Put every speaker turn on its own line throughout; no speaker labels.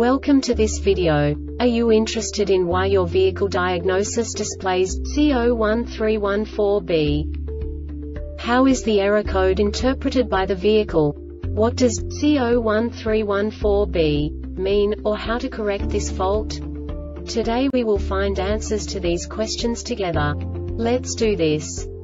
Welcome to this video. Are you interested in why your vehicle diagnosis displays C01314B? How is the error code interpreted by the vehicle? What does C01314B mean, or how to correct this fault? Today we will find answers to these questions together. Let's do this.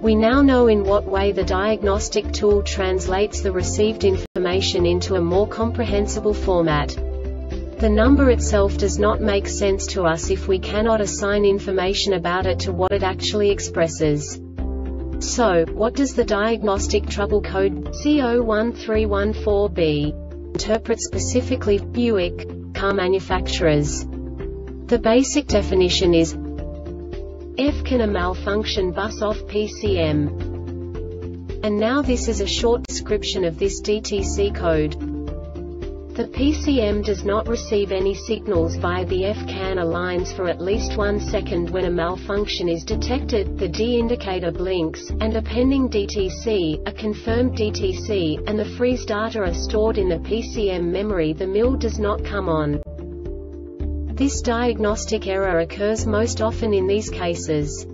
We now know in what way the diagnostic tool translates the received information into a more comprehensible format. The number itself does not make sense to us if we cannot assign information about it to what it actually expresses. So, what does the diagnostic trouble code C01314B interpret specifically Buick car manufacturers? The basic definition is F-CAN a malfunction bus off PCM. And now this is a short description of this DTC code. The PCM does not receive any signals via the FCAN lines for at least one second when a malfunction is detected, the D indicator blinks, and a pending DTC, a confirmed DTC, and the freeze data are stored in the PCM memory the MIL does not come on. This diagnostic error occurs most often in these cases.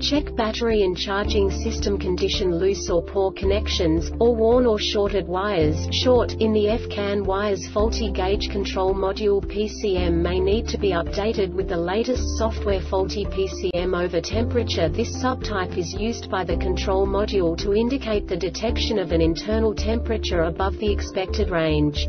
Check battery and charging system condition loose or poor connections, or worn or shorted wires short, in the FCAN wires faulty gauge control module PCM may need to be updated with the latest software faulty PCM over temperature This subtype is used by the control module to indicate the detection of an internal temperature above the expected range.